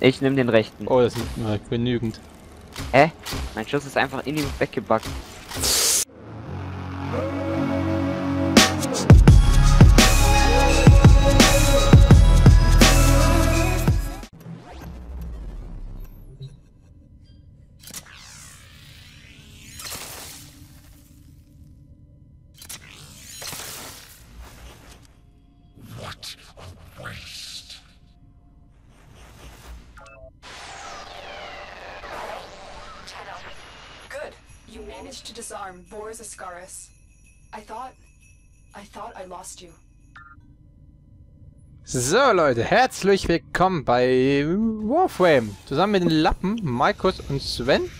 Ich nehme den rechten. Oh, das sind äh, genügend. Hä? Mein Schuss ist einfach in ihm weggebackt. Managed to disarm Boris Ascaris. I thought. I thought I lost you. So Leute, herzlich willkommen bei Warframe. Zusammen mit den Lappen, Markus und Sven.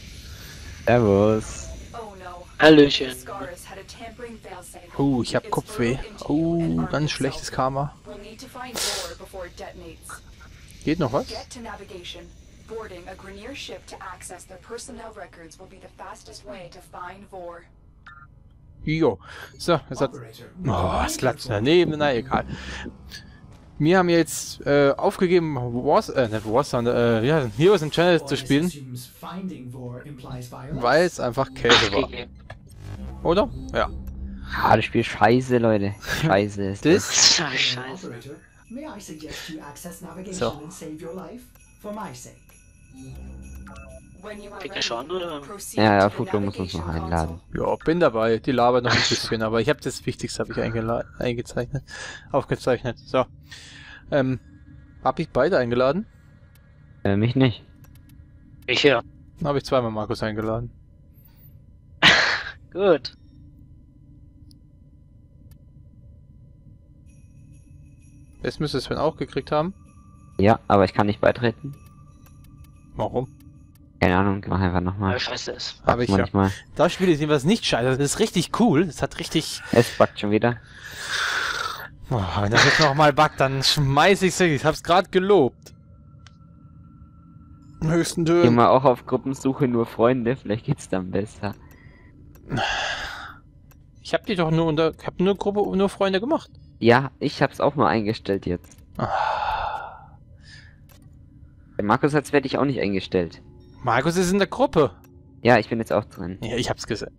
Servus. Oh no. Hallöchen. Oh, ich hab Kopfweh. Oh, ganz schlechtes. Karma. Geht noch was? Boarding a Grenier ship to access their personnel records will be the fastest way to find Vor. Jo. So, es hat... Oh, es klappt daneben. Na, egal. Wir haben jetzt äh, aufgegeben, Wars, äh, nicht Wars, sondern äh, ja, Heroes and Channels zu spielen, weil es einfach Käse war. Oder? Ja. Ah, das Spiel scheiße, Leute. Scheiße ist das. Das... Scheiße. So. Er schon, oder? Ja, ja, to the Fuglo muss uns noch einladen. Ja, bin dabei. Die labert noch ein bisschen, aber ich habe das Wichtigste habe ich eingezeichnet, aufgezeichnet. So. Ähm, hab ich beide eingeladen? Äh, mich nicht. Ich ja. Dann habe ich zweimal Markus eingeladen. Gut. Das müsste Sven auch gekriegt haben. Ja, aber ich kann nicht beitreten. Warum? Keine Ahnung, mach einfach nochmal. ich weiß es. Habe ich ja. Manchmal. Das Spiel ist jedenfalls nicht scheiße. Das ist richtig cool. Das hat richtig... Es backt schon wieder. Oh, wenn das jetzt nochmal backt, dann schmeiß ich's weg. Ich hab's gerade gelobt. Höchsten Geh Dön. mal auch auf Gruppensuche nur Freunde, vielleicht geht's dann besser. Ich hab die doch nur unter... Ich hab nur Gruppe, nur Freunde gemacht. Ja, ich hab's auch nur eingestellt jetzt. Ah. Der Markus hat's fertig auch nicht eingestellt. Markus ist in der Gruppe. Ja, ich bin jetzt auch drin. Ja, ich hab's gesehen.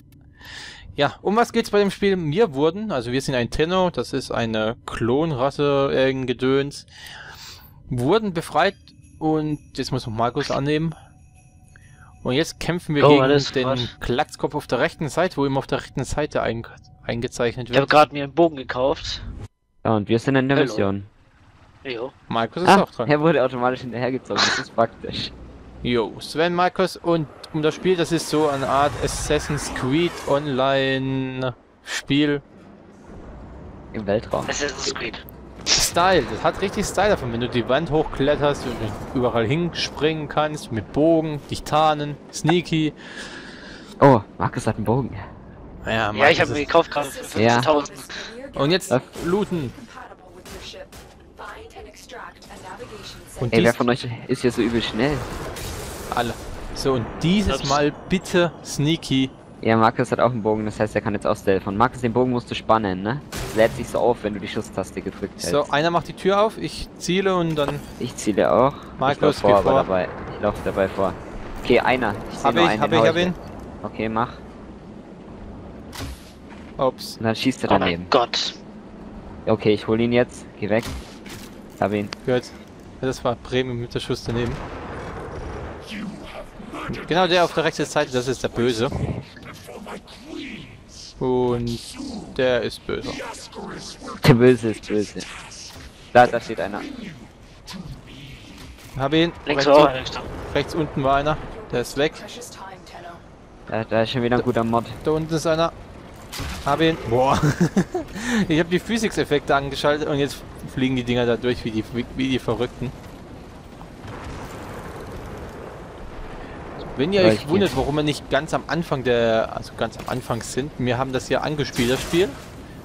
Ja, um was geht's bei dem Spiel? Wir wurden, also wir sind ein Tenno, das ist eine Klonrasse, irgendein Gedöns, wurden befreit und jetzt muss noch Markus annehmen. Und jetzt kämpfen wir Oh, gegen den Quatsch. Klatzkopf auf der rechten Seite, wo immer auf der rechten Seite ein, eingezeichnet Ich habe wird. gerade mir einen Bogen gekauft. Ja, und wir sind in der Hallo. Mission. Jo. Markus ist Ah, auch dran. er wurde automatisch hinterhergezogen, das ist praktisch. Jo, Sven, Markus und um das Spiel, das ist so eine Art Assassin's Creed Online Spiel. Im Weltraum. Assassin's Creed. Style, das hat richtig Style davon, wenn du die Wand hochkletterst und überall hinspringen kannst, mit Bogen, dich tarnen, sneaky. Oh, Markus hat einen Bogen. Ja, Ja, ich habe mir gekauft gerade für Ja. 15.000. Und jetzt looten. Und Ey, wer von euch ist hier so übel schnell? alle. So, und dieses Ups. Mal bitte sneaky. Ja, Markus hat auch einen Bogen, das heißt, er kann jetzt auch stealthen. Markus, den Bogen musst du spannen, ne? Das lädt sich so auf, wenn du die Schusstaste gedrückt hältst. So, einer macht die Tür auf, ich ziele und dann Ich ziele auch. Markus, ich lauf vor, vor. dabei. Ich laufe dabei vor. Okay, einer. Ich nur ich, einen. habe den ich, habe ihn. Okay, mach. Ups. Und dann schießt er Oh daneben. mein Gott. Okay, ich hol ihn jetzt. Geh weg. Hab ihn. Gut. Ja, das war Premium mit der Schuss daneben. Genau der auf der rechten Seite, das ist der Böse. Und der ist böse. Der Böse ist böse. Da, da steht einer. Hab ihn. Links Rechts, einer gestanden. rechts unten war einer. Der ist weg. Da, da ist schon wieder ein guter Mod. Da unten ist einer. Hab ihn. Boah. ich habe die Physics-Effekte angeschaltet und jetzt fliegen die Dinger da durch wie die, wie, die Verrückten. Wenn ihr Ja, euch ich wundert, warum wir nicht ganz am Anfang der, also ganz am Anfang sind, wir haben das ja angespielt, das Spiel.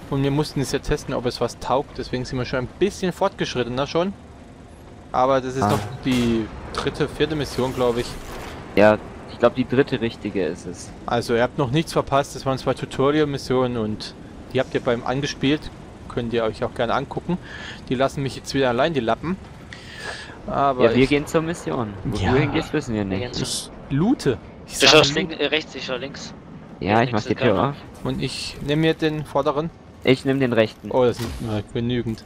Und wir mussten es ja testen, ob es was taugt. Deswegen sind wir schon ein bisschen fortgeschrittener schon. Aber das ist Ah. noch die dritte, vierte Mission, glaube ich. Ja, ich glaube, die dritte richtige ist es. Also ihr habt noch nichts verpasst, das waren zwei Tutorial-Missionen und die habt ihr beim angespielt. Könnt ihr euch auch gerne angucken. Die lassen mich jetzt wieder allein, die Lappen. Aber Ja, wir ich, gehen zur Mission. Wo Ja. du hingehst, wissen wir nicht. ich loote. Ich Du sage schaust loot. link, äh, rechts, ich schau links. Ja, ich mach die Tür auf. Und ich nehme mir den vorderen. Ich nehme den rechten. Oh, das sind na, genügend.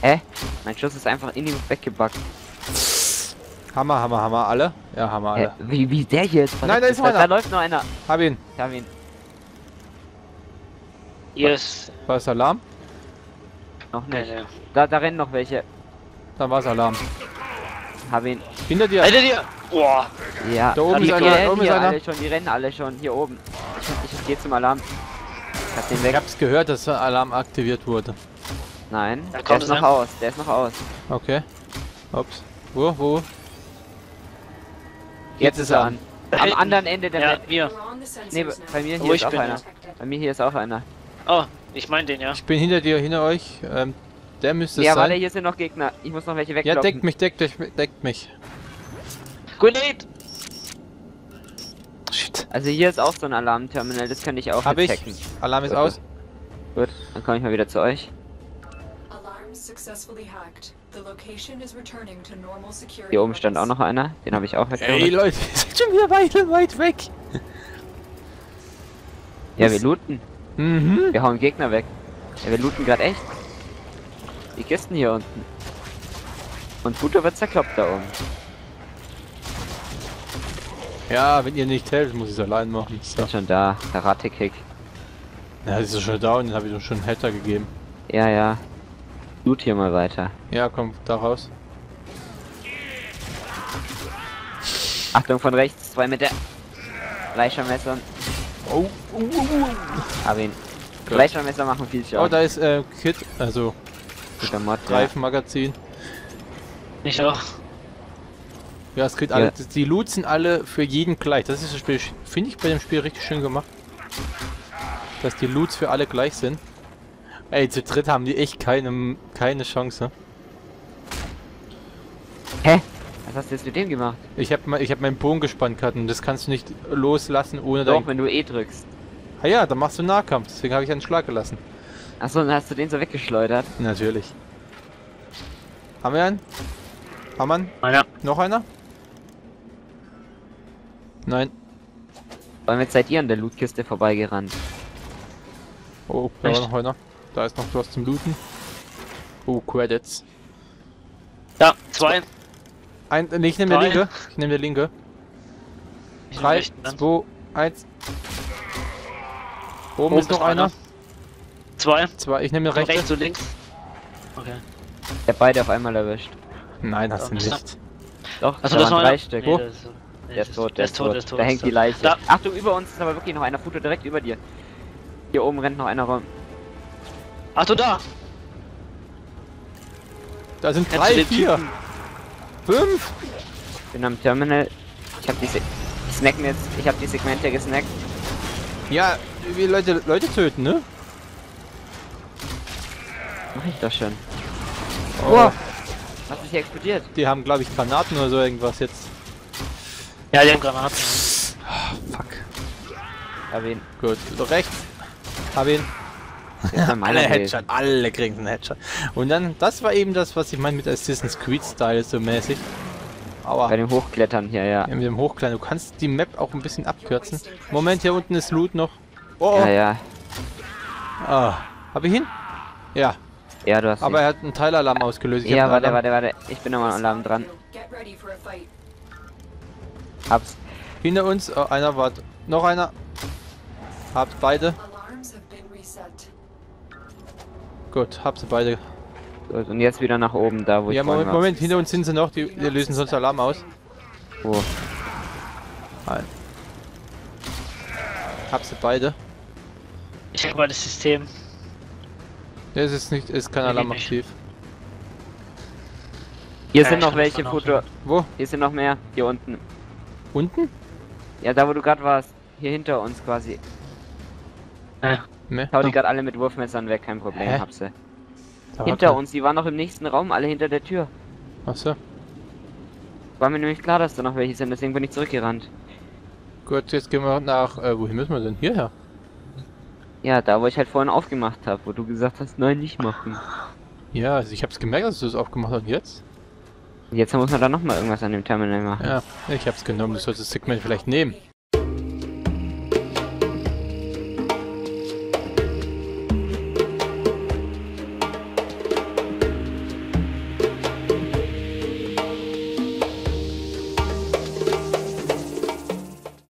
Hä? Mein Schuss ist einfach in ihm weggebackt. Hammer, Hammer, Hammer, alle? Ja, Hammer, alle. Wie, wie der hier ist? Nein, da ist einer. da läuft noch einer. Hab ihn. Ich hab ihn. Hier ist. War es Alarm? Noch nicht. nee. Da, da rennen noch welche. Dann war es Alarm. Hab ihn. Hinter dir. Hinter dir! Boah! Ja. Da oben die, ist einer, da oben ist hier einer. alle schon, die rennen alle schon. Hier oben. Ich, ich, ich geh zum Alarm. Ich hab den Ich weg. hab's gehört, dass der Alarm aktiviert wurde. Nein, Da der kommt ist es noch aus. Der ist noch aus. Okay. Ups. Wo, wo? Jetzt ist er an. Am anderen Ende der Ja, Map. mir. Nee, bei mir hier ich ist auch bin, einer. ja. Bei mir hier ist auch einer. Oh, ich mein den, ja. Ich bin hinter dir, hinter euch. Ähm, der müsste es Ja, warte, sein. hier sind noch Gegner. Ich muss noch welche Ja, wegkloppen. deckt mich, deckt mich, deckt mich. Grenade! Shit. Also hier ist auch so ein Alarmterminal, das könnte ich auch Hab ich. hacken. Alarm ist Gut. aus. Gut, dann komme ich mal wieder zu euch. Hier oben stand auch noch einer, den habe ich auch Ey, weggeholt. Leute, wir sind schon wieder weit, weit weg. Ja, wir looten. Mhm. Wir hauen Gegner weg. Ja, wir looten gerade echt. Die Kisten hier unten. Und Futo wird zerkloppt da oben. Ja, wenn ihr nicht helft, muss ich es allein machen. So. Bin schon da. Karate-Kick. Ja, das ist schon down, den habe ich doch schon einen Hatter gegeben. Ja, ja. Loot hier mal weiter. Ja, komm, da raus. Achtung von rechts, zwei mit der Fleischermessern. Oh, uh, uh, uh. Hab ihn. Gut. Fleischermesser machen viel Oh, Schaden. da ist äh, Kit, also Mod, ja. Greifmagazin. Ich auch. Ja, es kriegt Ja. alle, die Loots sind alle für jeden gleich. Das ist das Spiel, finde ich bei dem Spiel richtig schön gemacht. Dass die Loots für alle gleich sind. Ey, zu dritt haben die echt keine, keine Chance. Hä? Was hast du jetzt mit dem gemacht? Ich habe ich hab meinen Bogen gespannt gehabt und das kannst du nicht loslassen ohne Doch, dein... wenn du E drückst. Ah ja, dann machst du Nahkampf, deswegen habe ich einen Schlag gelassen. Achso, dann hast du den so weggeschleudert. Natürlich. Haben wir einen? Haben wir einen? Meiner. Noch einer? Nein. Weil jetzt seid ihr an der Lootkiste vorbeigerannt. Oh, da war noch einer. Da ist noch was zum Looten. Oh, Credits. Da, zwei. Ein, nee, ich nehme der Drei. linke. Ich nehme der linke. Ich 3, rechten. 2, 1. Oben Oben ist noch einer. Zwei. Zwei. Ich nehme der rechte. Rechts und links. Okay. Der beide auf einmal erwischt. Nein, hast du nicht. Doch, Achso, da das waren war drei einer. Stück. Nee, der ist, nee, der ist tot, der ist tot, der ist tot. Da der hängt die. Leiche. Da, Achtung, über uns ist aber wirklich noch einer. Futo direkt über dir. Hier oben rennt noch einer rum. Achtung, da! Da sind Kennst 3, du den 4, 5. Bin am Terminal. Ich hab die, Se die snacken jetzt. Ich hab die Segmente gesnackt. Ja, wie Leute, Leute töten, ne? Mach ich doch schon. Oh, Was ist hier explodiert? die haben, glaube ich, Granaten oder so irgendwas jetzt. Ja, die haben Granaten. Fuck. Hab ihn. Gut, rechts. Hab ihn. Alle. Headshot, alle kriegen einen Headshot. Und dann, das war eben das, was ich meine mit Assassin's Creed Style so mäßig. Aua. Bei dem Hochklettern hier, ja. Ja, mit dem Hochklein. Du kannst die Map auch ein bisschen abkürzen. Moment, hier unten ist Loot noch. Oh, Ja, ja. Ah. Hab ich ihn? Ja, Ja, du hast aber ihn. er hat einen Teilalarm ausgelöst. Ich Ja, warte, Alarm. warte, warte. Ich bin nochmal Alarm dran. Get ready for a fight. Hab's. Hinter uns, oh, einer war. Noch einer. Habt beide. Gut, habt sie beide. Gut, und jetzt wieder nach oben, da wo Ja, ich Moment, war. Moment, hinter uns sind sie noch. Die, die lösen sonst Alarm aus. Wo? Nein. Hab sie beide. Ich habe mal das System. Ja, es ist nicht, ist kein Alarm aktiv. Hier Ja, sind noch hab welche, Futo. Wo? Hier sind noch mehr. Hier unten. Unten? Ja, da wo du gerade warst. Hier hinter uns quasi. Ja. Ne? Hau die gerade alle mit Wurfmessern weg, kein Problem, Hä? hab sie. Hinter kein- uns, die waren noch im nächsten Raum, alle hinter der Tür. Achso. War mir nämlich klar, dass da noch welche sind, deswegen bin ich zurückgerannt. Gut, jetzt gehen wir nach. Äh, wohin müssen wir denn? Hierher. Ja, da wo ich halt vorhin aufgemacht habe, wo du gesagt hast, nein, nicht machen. Ja, also ich hab's gemerkt, dass du es aufgemacht hast. Und jetzt? Jetzt muss man da nochmal irgendwas an dem Terminal machen. Ja, ich hab's genommen. Du solltest das Segment vielleicht nehmen.